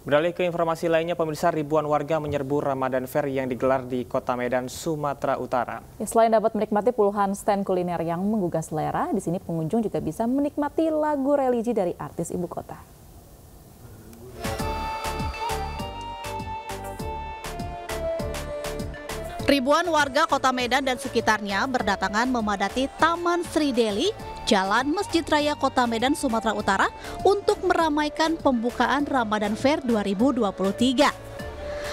Beralih ke informasi lainnya, pemirsa ribuan warga menyerbu Ramadan Fair yang digelar di Kota Medan, Sumatera Utara. Ya, selain dapat menikmati puluhan stand kuliner yang menggugah selera, di sini pengunjung juga bisa menikmati lagu religi dari artis ibu kota. Ribuan warga kota Medan dan sekitarnya berdatangan memadati Taman Sri Deli Jalan Masjid Raya Kota Medan, Sumatera Utara untuk meramaikan pembukaan Ramadan Fair 2023.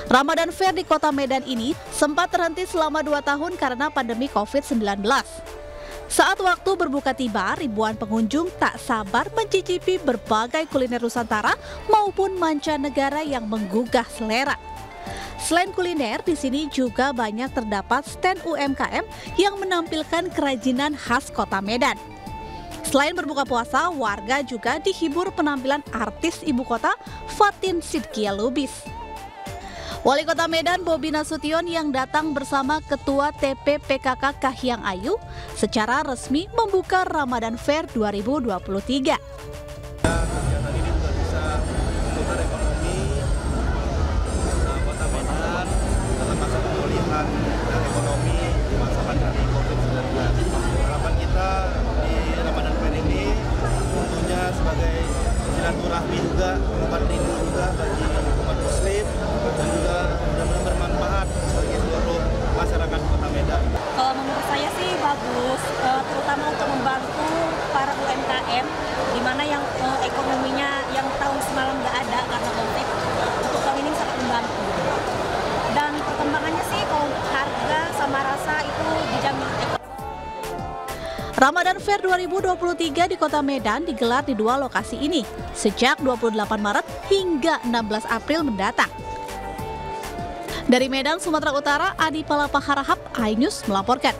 Ramadan Fair di Kota Medan ini sempat terhenti selama dua tahun karena pandemi COVID-19. Saat waktu berbuka tiba, ribuan pengunjung tak sabar mencicipi berbagai kuliner Nusantara maupun mancanegara yang menggugah selera. Selain kuliner, di sini juga banyak terdapat stand UMKM yang menampilkan kerajinan khas Kota Medan. Selain berbuka puasa, warga juga dihibur penampilan artis ibu kota Fatin Sidkia Lubis. Wali Kota Medan Bobi Nasution yang datang bersama Ketua TPPKK Kahiyang Ayu secara resmi membuka Ramadan Fair 2023. Silaturahmi juga bukan rindu juga bagi umat muslim dan juga benar-benar bermanfaat bagi seluruh masyarakat kota Medan. Kalau menurut saya sih bagus, eh, terutama untuk membantu para UMKM Ramadan Fair 2023 di Kota Medan digelar di dua lokasi ini sejak 28 Maret hingga 16 April mendatang. Dari Medan, Sumatera Utara, Adi Palapa Harahap, iNews melaporkan.